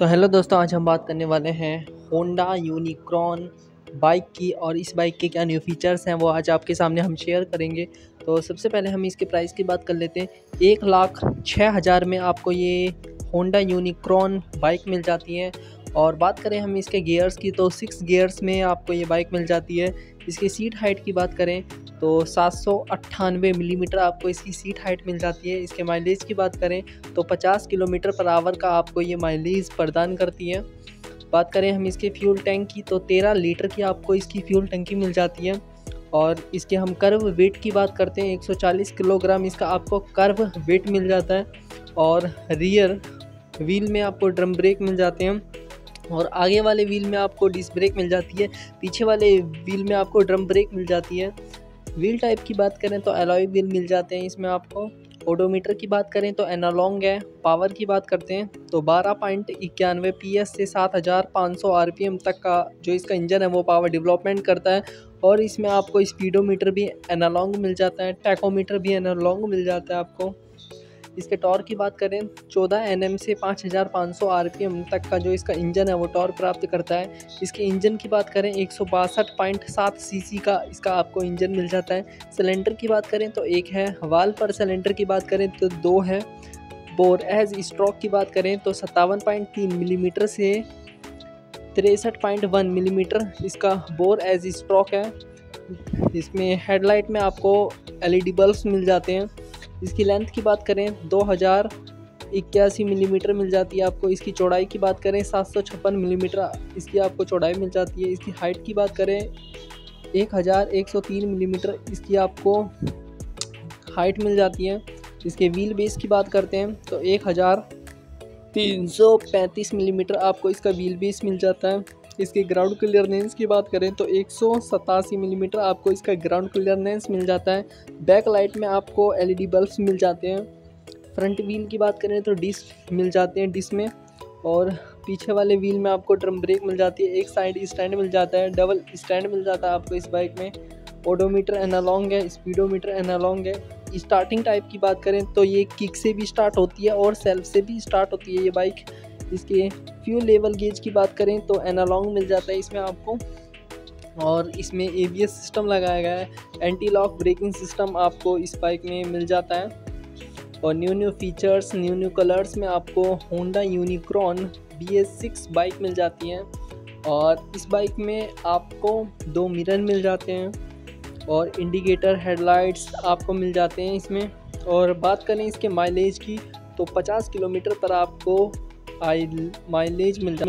तो हेलो दोस्तों, आज हम बात करने वाले हैं होंडा यूनिक्रॉन बाइक की और इस बाइक के क्या न्यू फीचर्स हैं वो आज आपके सामने हम शेयर करेंगे। तो सबसे पहले हम इसके प्राइस की बात कर लेते हैं। एक लाख छः हज़ार में आपको ये होंडा यूनिक्रॉन बाइक मिल जाती है। और बात करें हम इसके गियर्स की तो सिक्स गियर्स में आपको ये बाइक मिल जाती है। इसकी सीट हाइट की बात करें तो सात सौ अट्ठानवे मिलीमीटर आपको इसकी सीट हाइट मिल जाती है। इसके माइलेज की बात करें तो 50 किलोमीटर पर आवर का आपको ये माइलेज प्रदान करती है। बात करें हम इसके फ्यूल टैंक की तो 13 लीटर की आपको इसकी फ्यूल टंकी मिल जाती है। और इसके हम कर्व वेट की बात करते हैं 140 किलोग्राम इसका आपको कर्व वेट मिल जाता है। और रियर व्हील में आपको ड्रम ब्रेक मिल जाते हैं। और आगे वाले व्हील में आपको डिस्क ब्रेक मिल जाती है, पीछे वाले व्हील में आपको ड्रम ब्रेक मिल जाती है। व्हील टाइप की बात करें तो एलॉय व्हील मिल जाते हैं इसमें आपको। ओडोमीटर की बात करें तो एनालॉन्ग है। पावर की बात करते हैं तो बारह पॉइंट इक्यानवे पी एस से सात हज़ार पाँच सौ आर पी एम तक का जो इसका इंजन है वो पावर डेवलपमेंट करता है। और इसमें आपको स्पीडोमीटर भी एनालॉन्ग मिल जाता है टैकोमीटर भी एनालॉन्ग मिल जाता है आपको। इसके टॉर की बात करें 14 एन से 5500 आरपीएम तक का जो इसका इंजन है, वो टॉर प्राप्त करता है। इसके इंजन की बात करें, एक सीसी का इसका आपको इंजन मिल जाता है। सिलेंडर की बात करें तो एक है वाल पर सिलेंडर की बात करें तो दो है बोर एज स्ट्रोक की बात करें तो सत्तावन पॉइंट तीन मिलीमीटर से तिरसठ पॉइंट वन मिलीमीटर इसका बोर एज स्ट्रोक है। इसमें हेडलाइट में आपको एलईडी बल्ब्स मिल जाते हैं। इसकी लेंथ की बात करें, दो हज़ार इक्यासी मिलीमीटर मिल जाती है आपको। इसकी चौड़ाई की बात करें, सात सौ छप्पन मिलीमीटर इसकी आपको चौड़ाई मिल जाती है। इसकी हाइट की बात करें, एक हज़ार एक सौ तीन मिलीमीटर इसकी आपको हाइट मिल जाती है। इसके व्हील बेस की बात करते हैं तो एक हज़ार तीन सौ पैंतीस मिलीमीटर आपको इसका व्हील बेस मिल जाता है। इसके ग्राउंड क्लियरनेंस की बात करें तो एक मिलीमीटर आपको इसका ग्राउंड क्लियरनेंस मिल जाता है। बैक लाइट में आपको एलईडी बल्ब्स मिल जाते हैं। फ्रंट व्हील की बात करें तो डिस्क मिल जाते हैं डिस्क में। और पीछे वाले व्हील में आपको ड्रम ब्रेक मिल जाती है। एक साइड स्टैंड मिल जाता है डबल स्टैंड मिल जाता है आपको इस बाइक में। ओडोमीटर एनालॉन्ग है स्पीडोमीटर एनालॉन्ग है। स्टार्टिंग टाइप की बात करें तो ये किक से भी स्टार्ट होती है और सेल्फ से भी स्टार्ट होती है ये बाइक इसके फ्यूल लेवल गेज की बात करें तो एनालॉन्ग मिल जाता है इसमें आपको। और इसमें एबीएस सिस्टम लगाया गया है। एंटी लॉक ब्रेकिंग सिस्टम आपको इस बाइक में मिल जाता है। और new new features new new colours में आपको Honda Unicorn B S six bike मिल जाती है। और इस बाइक में आपको दो मिरर मिल जाते हैं। और इंडिकेटर हेडलाइट्स आपको मिल जाते हैं इसमें। और बात करें इसके माइलेज की तो 50 किलोमीटर पर आपको माइलेज मिलता